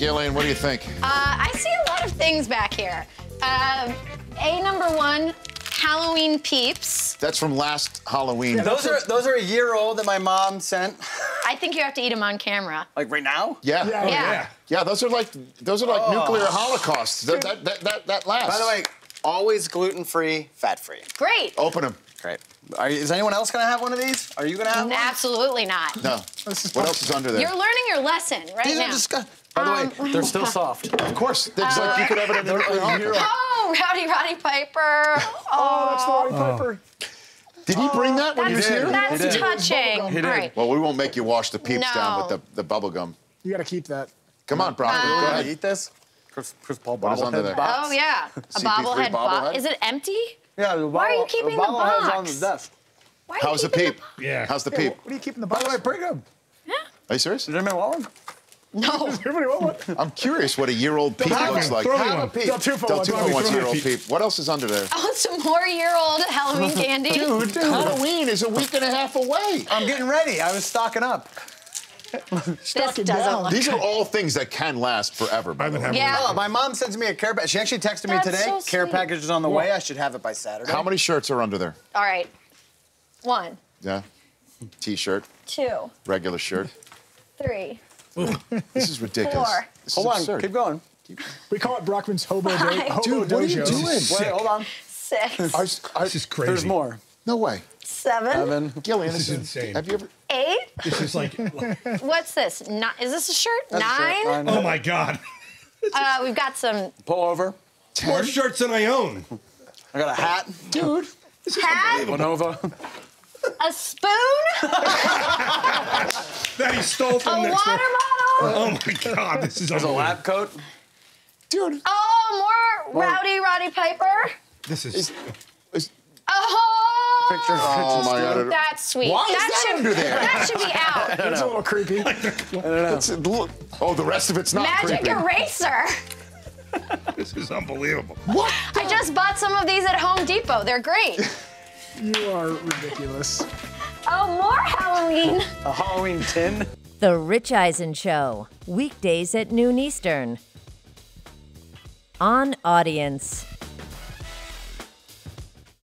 Gillian, what do you think? Uh, I see a lot of things back here. Um, a number one, Halloween peeps. That's from last Halloween. Those are those are a year old that my mom sent. I think you have to eat them on camera. Like right now? Yeah. Yeah. Yeah. Yeah, those are like those are like nuclear holocausts. That that that that, that lasts. By the way, always gluten free, fat free. Great. open them. Great. Are, is anyone else gonna have one of these? Are you gonna have one? Absolutely not. No. What else is under there? You're learning your lesson right These now. are disgusting. By the Um, way, they're still soft. of course, it's like you could have it in a. Oh, Rowdy Roddy Piper. Oh, that's the Roddy Piper. Did he bring that when he was That's, here? that's He did. touching. He did. All right. Well, we won't make you wash the peeps down with the, the bubble gum. You gotta keep that. Come on, Brock. Uh, go Can I ahead. eat this? Chris, Chris Paul What is under bobblehead there? box. Oh yeah, a CP3 bobblehead box. bobblehead? Is it empty? Yeah, the Why are you keeping the bobblehead's on box? the desk. Why How's the keeping peep? Yeah. How's the Yeah, peep? what are you keeping the By box? the way, bring them. Yeah. Are you serious? Did anybody want one? No. Everybody want one? I'm curious what a year-old peep looks one. like. Throw me Have a one. peep. Del Tufo Del wants Tufo wants a Throw me a year-old peep. peep. What else is under there? I want some more year-old Halloween candy. Dude, Halloween is a week and a half away. I'm getting ready. I was stocking up. This Stocking doesn't down. look. These are all things that can last forever. By I've the been way. having Yeah. Oh, my mom sends me a care package. She actually texted me That's today. so care sweet. package is on the way. I should have it by Saturday. How many shirts are under there? All right. One, Yeah. T-shirt, two, regular shirt. three, This is ridiculous. Four. This Hold is on, absurd. keep going. We call it Brockman's Hobo, do- Five. Hobo Dude, what are you doing? Wait, hold on. six, I- I- This is crazy. There's more. no way. Seven, Seven. Gillian, This is insane. Have you ever? eight. This is like, What's this? Ni- is this a shirt? That's a shirt. Nine. Oh my God. Uh, we've got some Pull over. More shirts than I own. I got a hat. Dude. hat, Lenovo. a spoon, That he stole a from water next door. bottle. Oh my God. This is There's a unbelievable. lab coat. Dude. Oh, more Rowdy Roddy Piper. This is. is- Oh, Picture. Oh my God. That's sweet. Why is that that should, under there? That should be out. That's a little creepy. It's- look- oh, the rest of it's not Magic creepy. eraser. This is unbelievable. What? I just bought some of these at Home Depot. They're great. You are ridiculous. Oh, more Halloween. A Halloween tin. The Rich Eisen Show, weekdays at noon Eastern. On Audience.